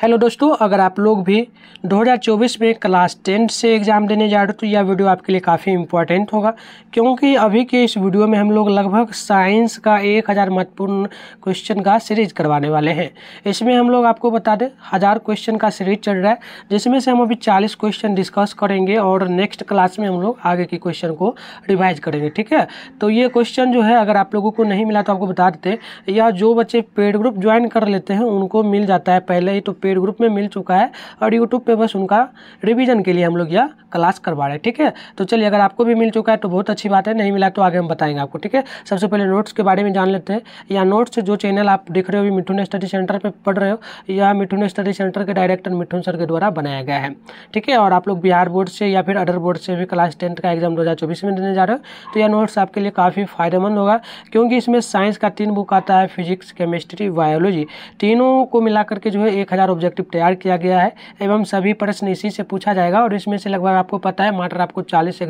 Hello दोस्तों, अगर आप लोग भी 2024 में क्लास टेंथ से एग्ज़ाम देने जा रहे हो तो यह वीडियो आपके लिए काफ़ी इंपॉर्टेंट होगा। क्योंकि अभी के इस वीडियो में हम लोग लगभग साइंस का एक हज़ार महत्वपूर्ण क्वेश्चन का सीरीज़ करवाने वाले हैं। इसमें हम लोग आपको बता दें, हज़ार क्वेश्चन का सीरीज़ चल रहा है, जिसमें से हम अभी चालीस क्वेश्चन डिस्कस करेंगे और नेक्स्ट क्लास में हम लोग आगे के क्वेश्चन को रिवाइज करेंगे, ठीक है? तो ये क्वेश्चन जो है, अगर आप लोगों को नहीं मिला तो आपको बता देते या जो बच्चे पेड ग्रुप ज्वाइन कर लेते हैं, उनको मिल जाता है पहले ही तो पेड ग्रुप में मिल चुका है और यूट्यूब पे बस उनका रिवीजन के लिए हम लोग यह क्लास करवा रहे हैं, ठीक है? तो चलिए, अगर आपको भी मिल चुका है तो बहुत अच्छी बात है, नहीं मिला तो आगे हम बताएँगे आपको, ठीक है? सबसे पहले नोट्स के बारे में जान लेते हैं। या नोट्स जो चैनल आप देख रहे हो मिठुन स्टडी सेंटर पर पढ़ रहे हो, या मिठुन स्टडी सेंटर के डायरेक्टर मिठुन सर के द्वारा बनाया गया है, ठीक है? और आप लोग बिहार बोर्ड से या फिर अदर बोर्ड से भी क्लास टेंथ का एग्ज़ाम दो हज़ार चौबीस में देने जा रहे हो तो यह नोट्स आपके लिए काफ़ी फ़ायदेमंद होगा, क्योंकि इसमें साइंस का तीन बुक आता है फिजिक्स केमिस्ट्री बायोलॉजी तीनों को मिलाकर के जो है एक हज़ार ऑब्जेक्टिव तैयार किया गया है, एवं सभी प्रश्न इसी से पूछा जाएगा और इसमें से लगभग आपको पता है, मात्र आपको चालीस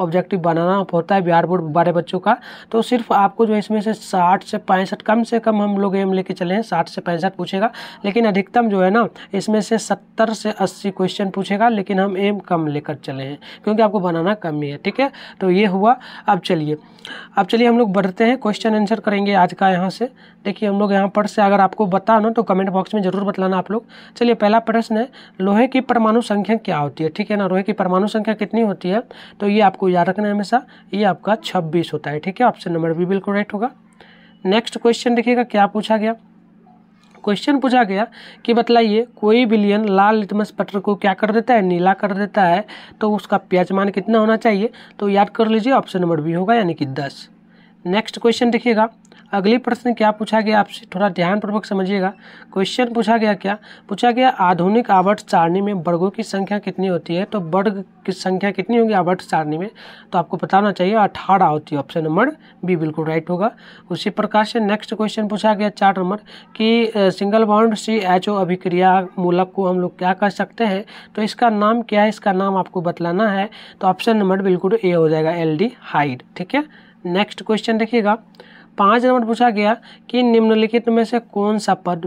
ऑब्जेक्टिव बनाना होता है बिहार बोर्ड बारह बच्चों का। तो सिर्फ़ आपको जो इसमें से साठ से पैंसठ, कम से कम हम लोग एम लेके चले हैं, साठ से पैंसठ पूछेगा। लेकिन अधिकतम जो है ना, इसमें से सत्तर से अस्सी क्वेश्चन पूछेगा, लेकिन हम एम कम लेकर चले हैं, क्योंकि आपको बनाना कम ही है, ठीक है? तो ये हुआ, अब चलिए। अब चलिए हम लोग बढ़ते हैं क्वेश्चन आंसर करेंगे आज का यहाँ से। देखिए हम लोग यहाँ पर से अगर आपको बताना तो कमेंट बॉक्स में ज़रूर बतलाना आप लोग। चलिए, पहला प्रश्न है, लोहे की परमाणु संख्या क्या होती है? ठीक है ना? लोहे की परमाणु संख्या कितनी होती है? तो ये आपको याद रखना है हमेशा, ये आपका छब्बीस होता है, ठीक है? ऑप्शन नंबर बी बिल्कुल राइट होगा। नेक्स्ट क्वेश्चन देखिएगा, क्या पूछा गया? क्वेश्चन पूछा गया कि बतलाइए, कोई बिलियन लाल लिटमस पत्र को क्या कर देता है? नीला कर देता है तो उसका प्याज मान कितना होना चाहिए? तो याद कर लीजिए ऑप्शन नंबर बी होगा, यानी कि दस। नेक्स्ट क्वेश्चन देखिएगा। अगली प्रश्न क्या पूछा गया? आपसे थोड़ा ध्यानपूर्वक समझिएगा। क्वेश्चन पूछा गया क्या? पूछा गया, आधुनिक आवर्त सारणी में वर्गों की संख्या कितनी होती है? तो वर्ग की संख्या कितनी होगी आवर्त सारणी में? तो आपको पता होना चाहिए, अठारह होती है। ऑप्शन नंबर बी बिल्कुल राइट होगा। उसी प्रकार से नेक्स्ट क्वेश्चन पूछा गया, चार नंबर कि single bond C H O अभिक्रिया मूलक को हम लोग क्या कर सकते हैं? तो इसका नाम क्या है? इसका नाम आपको बतलाना है। तो ऑप्शन नंबर बिल्कुल ए हो जाएगा एल डी हाइड ठीक है? नेक्स्ट क्वेश्चन देखिएगा। पाँच नंबर पूछा गया कि निम्नलिखित में से कौन सा पद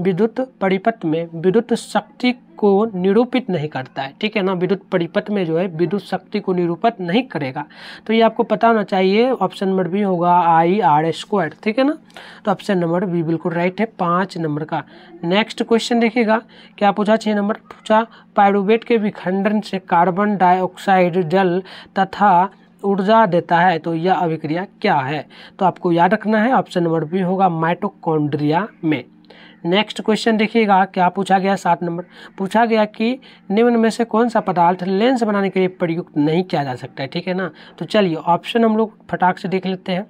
विद्युत परिपथ में विद्युत शक्ति को निरूपित नहीं करता है? ठीक है ना? विद्युत परिपथ में जो है, विद्युत शक्ति को निरूपित नहीं करेगा। तो ये आपको पता होना चाहिए, ऑप्शन नंबर बी होगा आई, आर, स्क्वायर। ठीक है ना? तो ऑप्शन नंबर बी बिल्कुल राइट है, पाँच नंबर का। नेक्स्ट क्वेश्चन देखिएगा, क्या पूछा? छः नंबर पूछा, पायरुवेट के विखंडन से कार्बन डाइऑक्साइड जल तथा ऊर्जा देता है तो यह अभिक्रिया क्या है? तो आपको याद रखना है ऑप्शन नंबर बी होगा माइटोकॉन्ड्रिया में। नेक्स्ट क्वेश्चन देखिएगा, क्या पूछा गया सात नंबर? पूछा गया कि निम्न में से कौन सा पदार्थ लेंस बनाने के लिए प्रयुक्त नहीं किया जा सकता है, ठीक है ना? तो चलिए ऑप्शन हम लोग फटाक से देख लेते हैं।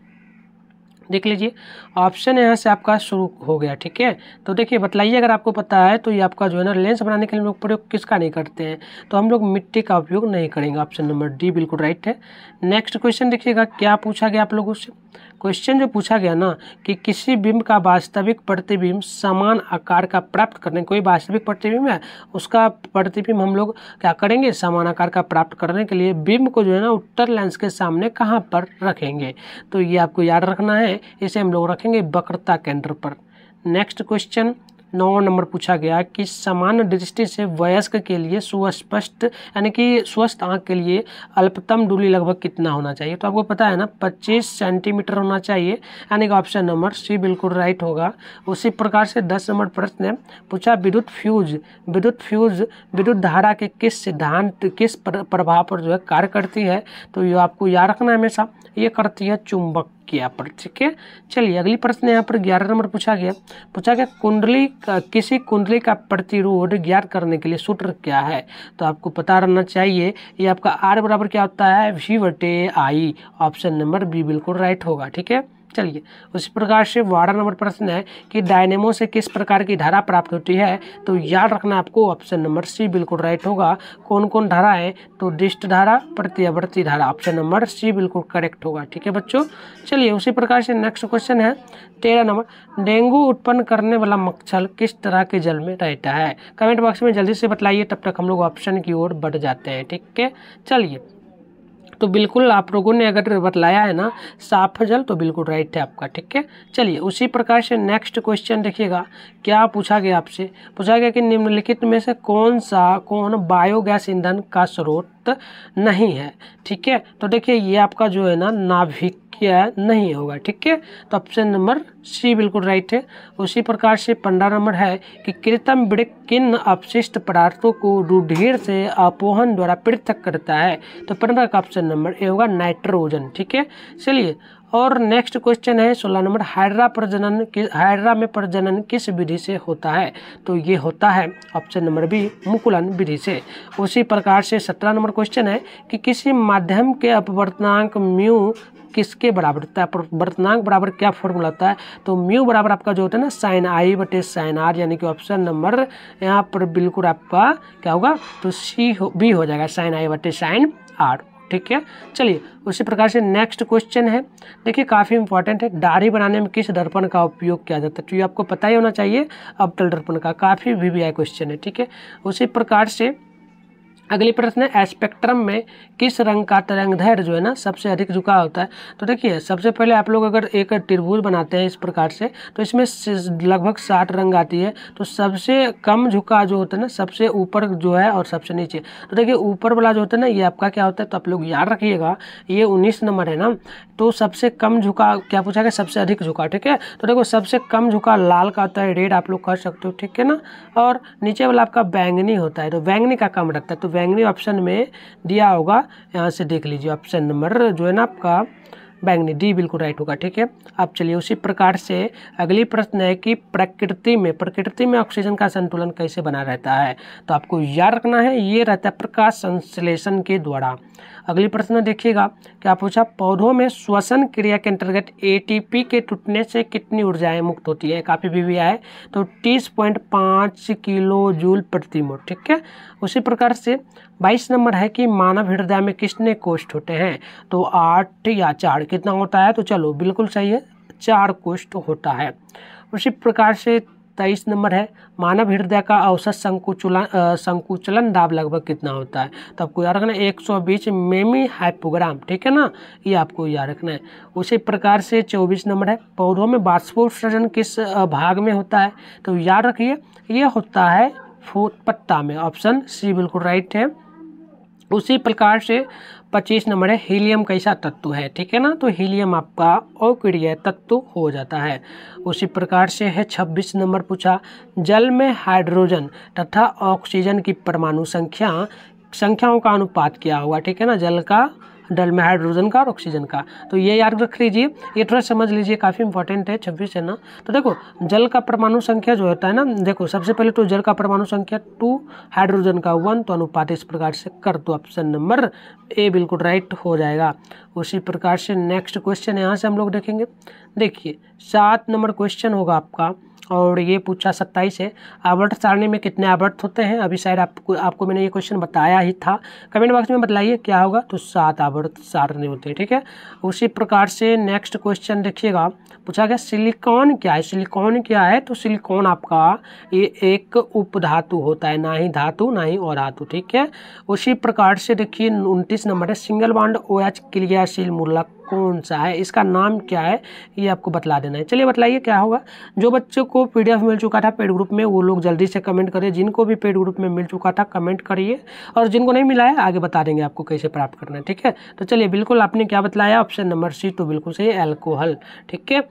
देख लीजिए ऑप्शन यहाँ से आपका शुरू हो गया, ठीक है? तो देखिए बताइए अगर आपको पता है तो ये आपका जो है ना लेंस बनाने के लिए लोग प्रयोग किसका नहीं करते हैं? तो हम लोग मिट्टी का उपयोग नहीं करेंगे ऑप्शन नंबर डी बिल्कुल राइट है। नेक्स्ट क्वेश्चन देखिएगा, क्या पूछा गया आप लोगों से? क्वेश्चन जो पूछा गया ना कि किसी बिंब का वास्तविक प्रतिबिंब समान आकार का प्राप्त करने, कोई वास्तविक प्रतिबिंब है, उसका प्रतिबिंब हम लोग क्या करेंगे? समान आकार का प्राप्त करने के लिए बिंब को जो है ना उत्तर लेंस के सामने कहाँ पर रखेंगे? तो ये आपको याद रखना है, इसे हम लोग रखेंगे वक्रता केंद्र पर। नेक्स्ट क्वेश्चन नौ नंबर पूछा गया कि सामान्य दृष्टि से वयस्क के लिए सुस्पष्ट, यानी कि स्वस्थ आँख के लिए अल्पतम दूरी लगभग कितना होना चाहिए? तो आपको पता है ना 25 सेंटीमीटर होना चाहिए। यानी कि ऑप्शन नंबर सी बिल्कुल राइट होगा। उसी प्रकार से 10 नंबर प्रश्न है, पूछा विद्युत फ्यूज विद्युत फ्यूज विद्युत धारा के किस सिद्धांत, किस प्रभाव पर जो है कार्य करती है? तो ये आपको याद रखना है हमेशा। ये करती है चुंबक। किया पर, ठीक है? चलिए, अगली प्रश्न यहाँ पर ग्यारह नंबर पूछा गया। पूछा गया, कुंडली का, किसी कुंडली का प्रतिरोध ज्ञात करने के लिए सूत्र क्या है? तो आपको पता रहना चाहिए, ये आपका आर बराबर क्या होता है? वी बटे आई ऑप्शन नंबर बी बिल्कुल राइट होगा, ठीक है? चलिए, उसी प्रकार से बारह नंबर प्रश्न है कि डायनेमो से किस प्रकार की धारा प्राप्त होती है? तो याद रखना आपको ऑप्शन नंबर सी बिल्कुल राइट होगा। कौन कौन धारा है? तो डिस्ट धारा प्रत्यावर्ती धारा, ऑप्शन नंबर सी बिल्कुल करेक्ट होगा। ठीक है बच्चों? चलिए, उसी प्रकार से नेक्स्ट क्वेश्चन है। तेरह नंबर, डेंगू उत्पन्न करने वाला मच्छर किस तरह के जल में रहता है? कमेंट बॉक्स में जल्दी से बतलाइए, तब तक हम लोग ऑप्शन की ओर बढ़ जाते हैं। ठीक है? चलिए तो बिल्कुल आप लोगों ने अगर बतलाया है ना, साफ़ जल तो बिल्कुल राइट है आपका, ठीक है? चलिए, उसी प्रकार से नेक्स्ट क्वेश्चन देखिएगा। क्या पूछा गया आपसे? पूछा गया कि निम्नलिखित में से कौन सा, कौन बायोगैस ईंधन का स्रोत नहीं है, ठीक है? तो देखिए, ये आपका जो है ना, नाभिक नहीं होगा, ठीक है? तो ऑप्शन नंबर सी बिल्कुल राइट है। उसी प्रकार से पंद्रह नंबर है कि कृत्रिम वृक्क किन अपशिष्ट पदार्थों को रुधिर से अपोहन द्वारा पृथक करता है। तो पंद्रह का ऑप्शन नंबर ए होगा नाइट्रोजन ठीक है? चलिए, और नेक्स्ट क्वेश्चन है सोलह नंबर हाइड्रा प्रजनन किस हाइड्रा में प्रजनन किस विधि से होता है? तो ये होता है ऑप्शन नंबर बी मुकुलन विधि से। उसी प्रकार से सत्रह नंबर क्वेश्चन है कि किसी माध्यम के अपवर्तनांक म्यू किसके बराबर होता है? अपवर्तनांक बराबर क्या फॉर्मूला होता है? तो म्यू बराबर आपका जो होता है ना साइन आई बटे साइन आर यानी कि ऑप्शन नंबर यहाँ पर बिल्कुल आपका क्या होगा? तो सी हो बी हो जाएगा साइन आई बटे साइन आर ठीक है? चलिए, उसी प्रकार से नेक्स्ट क्वेश्चन है। देखिए, काफ़ी इंपॉर्टेंट है। दाढ़ी बनाने में किस दर्पण का उपयोग किया जाता है? तो ये आपको पता ही होना चाहिए, अवतल दर्पण का। काफ़ी वी क्वेश्चन है, ठीक है? उसी प्रकार से अगली प्रश्न है स्पेक्ट्रम में किस रंग का तरंगधैर्य जो है ना, सबसे अधिक झुका होता है? तो देखिए, सबसे पहले आप लोग अगर एक त्रिभुज बनाते हैं इस प्रकार से तो इसमें लगभग साठ रंग आती है। तो सबसे कम झुका जो होता है ना, सबसे ऊपर जो है और सबसे नीचे। तो देखिए, ऊपर वाला जो होता है ना, ये आपका क्या होता है तो आप लोग याद रखिएगा, ये उन्नीस नंबर है ना। तो सबसे कम झुका, क्या पूछा गया? सबसे अधिक झुका, ठीक है? तो देखो, सबसे कम झुका लाल का होता है, रेड आप लोग कर सकते हो, ठीक है ना? और नीचे वाला आपका बैंगनी होता है तो बैंगनी का कम रखता है तो बैंगनी ऑप्शन में दिया होगा। यहाँ से देख लीजिए ऑप्शन नंबर जो है ना आपका बैंगनी डी बिल्कुल राइट होगा ठीक है? अब चलिए उसी प्रकार से अगली प्रश्न है कि प्रकृति में प्रकृति में ऑक्सीजन का संतुलन कैसे बना रहता है? तो आपको याद रखना है ये रहता है प्रकाश संश्लेषण के द्वारा। अगली प्रश्न देखिएगा क्या पूछा? पौधों में श्वसन क्रिया के अंतर्गत एटीपी के टूटने से कितनी ऊर्जाएँ मुक्त होती है? काफ़ी भी, भी आए तो तीस पॉइंट किलो जूल प्रति मोट ठीक है? उसी प्रकार से बाईस नंबर है कि मानव हृदय में कितने कोष्ठ होते हैं? तो आठ या चार कितना होता है? तो चलो, बिल्कुल सही है, चार कोष्ठ होता है। उसी प्रकार से तेईस नंबर है, मानव हृदय का औसत संकुचलन संकुचलन दाब लगभग कितना होता है? तो आपको याद रखना है, एक सौ बीस मेमी हाइपोग्राम, ठीक है ना? ये आपको याद रखना है। उसी प्रकार से चौबीस नंबर है, पौधों में बाष्पोत्सर्जन किस भाग में होता है? तो याद रखिए, ये होता है फूट पत्ता में, ऑप्शन सी बिल्कुल राइट है। उसी प्रकार से पच्चीस नंबर है, हीलियम कैसा तत्व है, ठीक है ना? तो हीलियम आपका अक्रिय तत्व हो जाता है। उसी प्रकार से है छब्बीस नंबर पूछा, जल में हाइड्रोजन तथा ऑक्सीजन की परमाणु संख्या, संख्याओं का अनुपात क्या होगा, ठीक है ना? जल का डल में हाइड्रोजन का और ऑक्सीजन का। तो ये याद रख लीजिए, ये थोड़ा समझ लीजिए, काफ़ी इंपॉर्टेंट है, छब्बीस है ना? तो देखो, जल का परमाणु संख्या जो होता है ना, देखो, सबसे पहले तो जल का परमाणु संख्या टू, हाइड्रोजन का वन तो अनुपात इस प्रकार से कर दो, ऑप्शन नंबर ए बिल्कुल राइट हो जाएगा। उसी प्रकार से नेक्स्ट क्वेश्चन यहाँ से हम लोग देखेंगे। देखिए, सात नंबर क्वेश्चन होगा आपका। और ये पूछा सत्ताईस है, आवर्त सारणी में कितने आवर्त होते हैं? अभी शायद आपको आपको मैंने ये क्वेश्चन बताया ही था। कमेंट बॉक्स में बताइए, क्या होगा? तो सात आवर्त सारणी होते हैं, ठीक है? उसी प्रकार से नेक्स्ट क्वेश्चन देखिएगा। पूछा गया सिलिकॉन क्या है? सिलिकॉन क्या है? तो सिलिकॉन आपका, ये एक उपधातु होता है, ना ही धातु, ना ही और धातु, ठीक है? उसी प्रकार से देखिए, उनतीस नंबर है सिंगल बॉन्ड ओ एच क्रियाशील मूलक कौन सा है, इसका नाम क्या है, ये आपको बतला देना है। चलिए बतलाइए क्या होगा। जो बच्चों को पीडीएफ मिल चुका था पेड ग्रुप में, वो लोग जल्दी से कमेंट करें। जिनको भी पेड ग्रुप में मिल चुका था, कमेंट करिए। और जिनको नहीं मिला है, आगे बता देंगे आपको कैसे प्राप्त करना है, ठीक है। तो चलिए, बिल्कुल आपने क्या बतलाया? ऑप्शन नंबर सी तो बिल्कुल सही, एल्कोहल, ठीक है।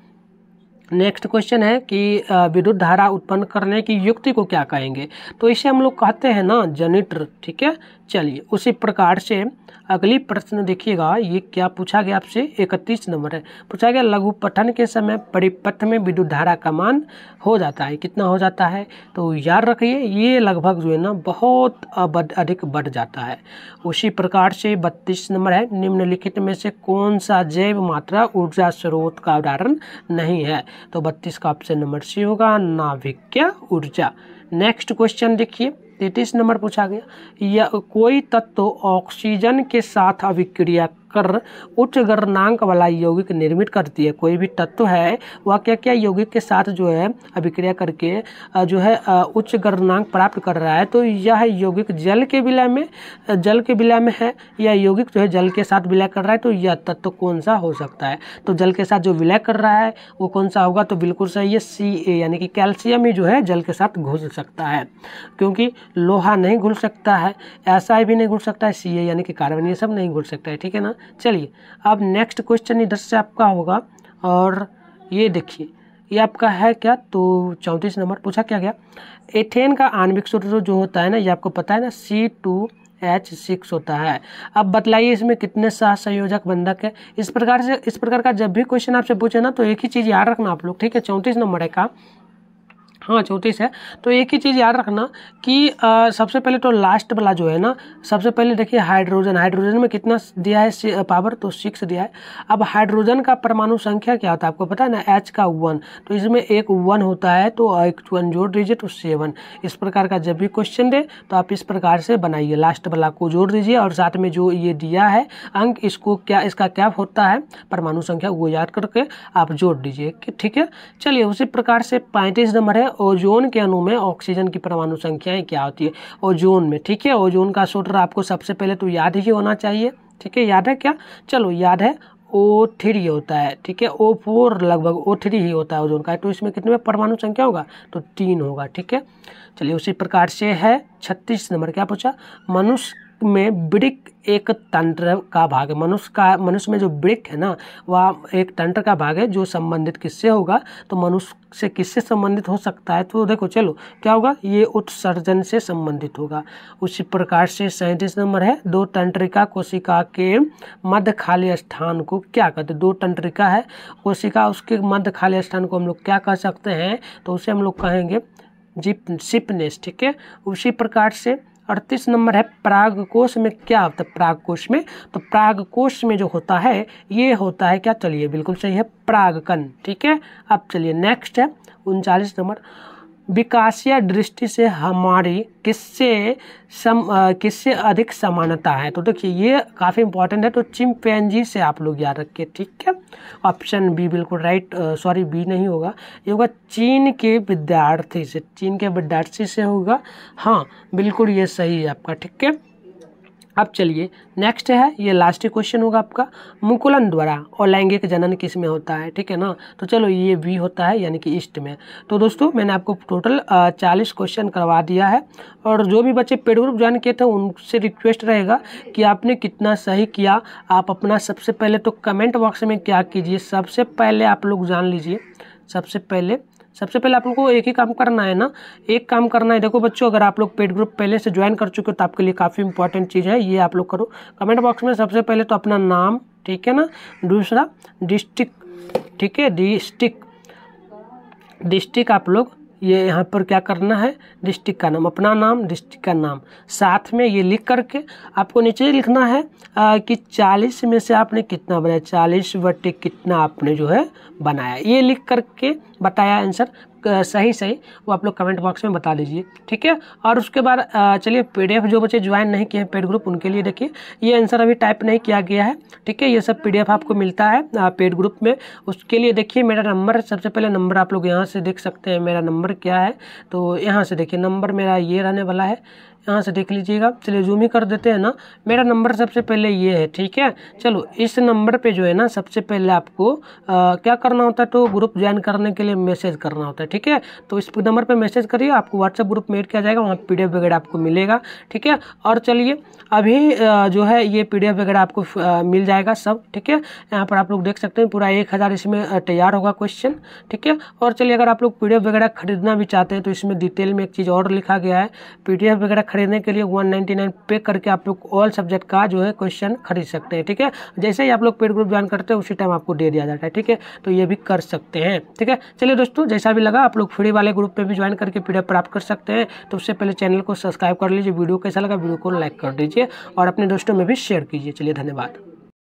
नेक्स्ट क्वेश्चन है कि विद्युत धारा उत्पन्न करने की युक्ति को क्या कहेंगे? तो इसे हम लोग कहते हैं ना, जनित्र, ठीक है? चलिए, उसी प्रकार से अगली प्रश्न देखिएगा। ये क्या पूछा गया आपसे? इकतीस नंबर है। पूछा गया, लघु पठन के समय परिपथ में विद्युत धारा का मान हो जाता है। कितना हो जाता है? तो याद रखिए, ये लगभग जो है ना, बहुत अधिक बढ़ जाता है। उसी प्रकार से बत्तीस नंबर है। निम्नलिखित में से कौन सा जैव मात्रा ऊर्जा स्रोत का उदाहरण नहीं है? तो बत्तीस का ऑप्शन नंबर सी होगा नाभिक्य ऊर्जा। नेक्स्ट क्वेश्चन देखिए। तैतीस नंबर पूछा गया या कोई तत्व ऑक्सीजन के साथ अभिक्रिया कर, उच्च गणनांक वाला यौगिक निर्मित करती है। कोई भी तत्व है, वह क्या क्या यौगिक के साथ जो है, अभिक्रिया करके जो है उच्च गणनांक प्राप्त कर रहा है तो यह यौगिक जल के विलय में जल के विलय में है, या यौगिक जो है जल के साथ विलय कर रहा है तो यह तत्व कौन सा हो सकता है? तो जल के साथ जो विलय कर रहा है, वो कौन सा होगा? तो बिल्कुल सही है सी ए यानी कि कैल्शियम ही जो है जल के साथ घुल सकता है, क्योंकि लोहा नहीं घुल सकता है ऐसा भी नहीं घुल सकता है सी ए यानी कि कार्बन, ये सब नहीं घुल सकता है, ठीक है ना? चलिए, अब नेक्स्ट क्वेश्चन इधर से आपका होगा, और ये देखिए, ये आपका है क्या? तो चौंतीस नंबर पूछा क्या गया? एथेन का आणविक सूत्र जो होता है ना, ये आपको पता है ना सी टू एच सिक्स होता है। अब बतलाइए इसमें कितने सह संयोजक बंधक है? इस प्रकार से, इस प्रकार का जब भी क्वेश्चन आपसे पूछे ना तो एक ही चीज़ याद रखना आप लोग, ठीक है? चौंतीस नंबर है का। हाँ चौंतीस है। तो एक ही चीज़ याद रखना कि आ, सबसे पहले तो लास्ट वाला जो है ना सबसे पहले देखिए हाइड्रोजन हाइड्रोजन में कितना दिया है पावर तो सिक्स दिया है। अब हाइड्रोजन का परमाणु संख्या क्या होता है आपको पता है ना? एच का वन तो इसमें एक वन होता है तो एक वन जोड़ दीजिए तो सेवन इस प्रकार का जब भी क्वेश्चन दे तो आप इस प्रकार से बनाइए। लास्ट वाला को जोड़ दीजिए और साथ में जो ये दिया है अंक इसको क्या इसका क्या होता है? परमाणु संख्या वो याद करके आप जोड़ दीजिए। ठीक है? चलिए उसी प्रकार से पैंतीस नंबर है ओजोन के अणु में ऑक्सीजन की परमाणु संख्याएँ क्या होती है? ओजोन में, ठीक है? ओजोन का सूत्र आपको सबसे पहले तो याद ही होना चाहिए, ठीक है? याद है क्या? चलो, याद है, ओ थ्री होता है, ठीक है? ओ फोर लगभग ओ थ्री ही होता है ओजोन का तो इसमें कितने परमाणु संख्या होगा? तो तीन होगा, ठीक है? चलिए, उसी प्रकार से है छत्तीस नंबर, क्या पूछा? मनुष्य में वृक एक तंत्र का भाग है। मनुष्य का, मनुष्य में जो वृक है ना, वह एक तंत्र का भाग है जो संबंधित किससे होगा? तो मनुष्य से किससे संबंधित हो सकता है? तो देखो, चलो, क्या होगा? ये उत्सर्जन से संबंधित होगा। उसी प्रकार से सैंतीस नंबर है, दो तंत्रिका कोशिका के मध्य खाली स्थान को क्या कहते हैं? दो तंत्रिका है, कोशिका उसके मध्य खाली स्थान को हम लोग क्या कह सकते हैं? तो उसे हम लोग कहेंगे जिप, सिपनेस, ठीक है? उसी प्रकार से अड़तीस नंबर है प्राग कोश में क्या होता है? प्राग कोश में तो प्राग कोश में जो होता है, ये होता है क्या? चलिए, बिल्कुल सही है प्रागकन ठीक है? अब चलिए नेक्स्ट है, उनचालीस नंबर। विकासीय दृष्टि से हमारी किससे सम किससे अधिक समानता है? तो देखिए, ये काफ़ी इंपॉर्टेंट है तो चिंपैंजी से आप लोग याद रखिए, ठीक है? ऑप्शन बी बिल्कुल राइट सॉरी, बी नहीं होगा। ये होगा चीन के विद्यार्थी से, चीन के विद्यार्थी से होगा। हाँ बिल्कुल ये सही है आपका, ठीक है? अब चलिए नेक्स्ट है, ये लास्ट क्वेश्चन होगा आपका। मुकुलन द्वारा और लैंगिक जनन किसमें होता है? ठीक है ना? तो चलो, ये भी होता है, यानी कि ईस्ट में। तो दोस्तों, मैंने आपको टोटल चालीस क्वेश्चन करवा दिया है। और जो भी बच्चे पेड ग्रुप ज्वाइन किए थे, उनसे रिक्वेस्ट रहेगा कि आपने कितना सही किया। आप अपना सबसे पहले तो कमेंट बॉक्स में क्या कीजिए। सबसे पहले आप लोग जान लीजिए। सबसे पहले सबसे पहले आप लोग को एक ही काम करना है ना? एक काम करना है। देखो बच्चों, अगर आप लोग पेड ग्रुप पहले से ज्वाइन कर चुके हो तो आपके लिए काफ़ी इंपॉर्टेंट चीज़ है। ये आप लोग करो। कमेंट बॉक्स में सबसे पहले तो अपना नाम, ठीक है ना? दूसरा, डिस्ट्रिक्ट, ठीक है? डिस्ट्रिक्ट डिस्ट्रिक्ट आप लोग ये यहाँ पर क्या करना है? डिस्ट्रिक्ट का नाम अपना नाम डिस्ट्रिक्ट का नाम। साथ में ये लिख करके आपको नीचे लिखना है आ, कि चालीस में से आपने कितना बनाया? चालीस बटे कितना आपने जो है बनाया? ये लिख करके बताया आंसर। सही सही, वो आप लोग कमेंट बॉक्स में बता दीजिए, ठीक है? और उसके बाद चलिए पीडीएफ जो बच्चे ज्वाइन नहीं किए हैं पेड ग्रुप उनके लिए देखिए, ये आंसर अभी टाइप नहीं किया गया है, ठीक है? ये सब पीडीएफ आपको मिलता है पेड ग्रुप में। उसके लिए देखिए, मेरा नंबर सबसे पहले नंबर आप लोग यहाँ से देख सकते हैं, मेरा नंबर क्या है? तो यहाँ से देखिए नंबर मेरा ये रहने वाला है यहाँ से देख लीजिएगा। चलिए जूम ही कर देते हैं ना। मेरा नंबर सबसे पहले ये है ठीक है? चलो इस नंबर पे जो है ना सबसे पहले आपको आ, क्या करना होता है तो ग्रुप ज्वाइन करने के लिए मैसेज करना होता है ठीक है? तो इस नंबर पे मैसेज करिए आपको व्हाट्सएप ग्रुप में एड किया जाएगा वहाँ पी वगैरह आपको मिलेगा ठीक है? और चलिए अभी जो है ये पी वगैरह आपको मिल जाएगा सब ठीक है? यहाँ पर आप लोग देख सकते हैं पूरा एक हज़ार इसमें तैयार होगा क्वेश्चन ठीक है? और चलिए अगर आप लोग पीडीएफ वगैरह खरीदना भी चाहते हैं तो इसमें डिटेल में एक चीज़ और लिखा गया है। पीडीएफ वगैरह खरीदने के लिए वन नाइन्टी नाइन पे करके आप लोग ऑल सब्जेक्ट का जो है क्वेश्चन खरीद सकते हैं, ठीक है? जैसे ही आप लोग पेड ग्रुप ज्वाइन करते हैं, उसी टाइम आपको दे दिया जाता है, ठीक है? तो ये भी कर सकते हैं, ठीक है? चलिए दोस्तों, जैसा भी लगा आप लोग फ्री वाले ग्रुप पर भी ज्वाइन करके पी प्राप्त कर सकते हैं। तो उससे पहले चैनल को सब्सक्राइब कर लीजिए, वीडियो कैसा लगा, वीडियो को लाइक कर दीजिए और अपने दोस्तों में भी शेयर कीजिए। चलिए, धन्यवाद।